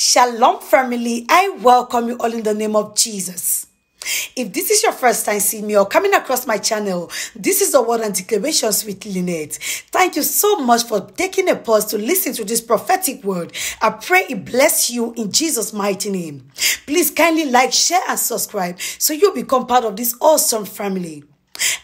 Shalom, family. I welcome you all in the name of Jesus. If this is your first time seeing me or coming across my channel, this is the word and declarations with Linette. Thank you so much for taking a pause to listen to this prophetic word. I pray it bless you in Jesus' mighty name. Please kindly like, share, and subscribe so you become part of this awesome family.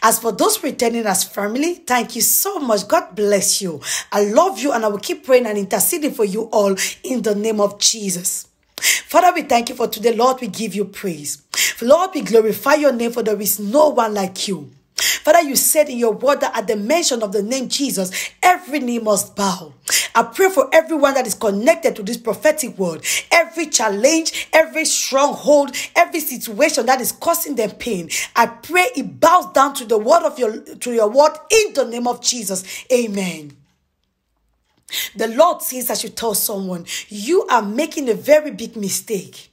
As for those returning as family, thank you so much. God bless you. I love you and I will keep praying and interceding for you all in the name of Jesus. Father, we thank you for today. Lord, we give you praise. Lord, we glorify your name for there is no one like you. Father, you said in your word that at the mention of the name Jesus, every knee must bow. I pray for everyone that is connected to this prophetic word, every challenge, every stronghold, every situation that is causing them pain. I pray it bows down to the word of your to your word in the name of Jesus. Amen. The Lord says I should tell someone, you are making a very big mistake.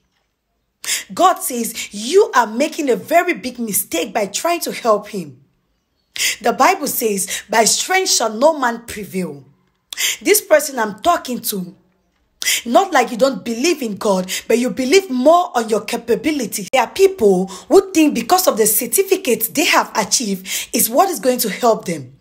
God says you are making a very big mistake by trying to help him. The Bible says, by strength shall no man prevail. This person I'm talking to, not like you don't believe in God, but you believe more on your capability. There are people who think because of the certificates they have achieved is what is going to help them.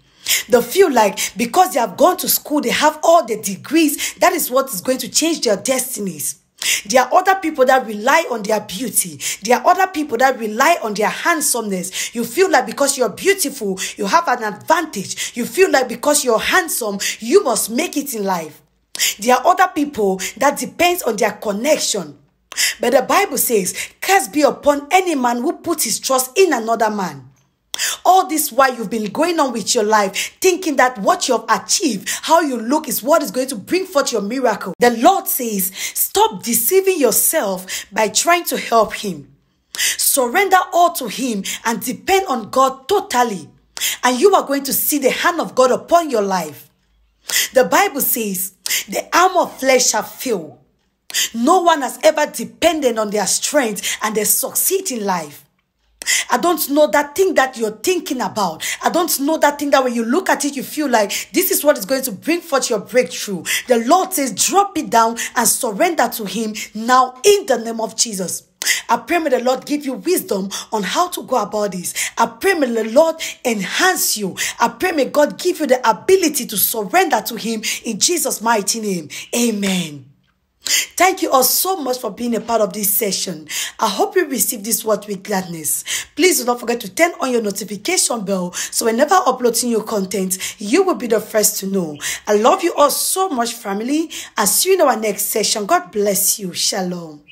They feel like because they have gone to school, they have all the degrees, that is what is going to change their destinies. There are other people that rely on their beauty. There are other people that rely on their handsomeness. You feel like because you're beautiful, you have an advantage. You feel like because you're handsome, you must make it in life. There are other people that depends on their connection. But the Bible says, curse be upon any man who puts his trust in another man. All this while you've been going on with your life, thinking that what you have achieved, how you look, is what is going to bring forth your miracle. The Lord says, Stop deceiving yourself by trying to help Him. Surrender all to Him and depend on God totally. And you are going to see the hand of God upon your life. The Bible says, The arm of flesh shall fail. No one has ever depended on their strength and they succeed in life. I don't know that thing that you're thinking about. I don't know that thing that when you look at it, you feel like this is what is going to bring forth your breakthrough. The Lord says, drop it down and surrender to Him now in the name of Jesus. I pray may the Lord give you wisdom on how to go about this. I pray may the Lord enhance you. I pray may God give you the ability to surrender to Him in Jesus' mighty name. Amen. Thank you all so much for being a part of this session. I hope you receive this word with gladness. Please do not forget to turn on your notification bell so whenever uploading your content, you will be the first to know. I love you all so much, family. I'll see you in our next session. God bless you. Shalom.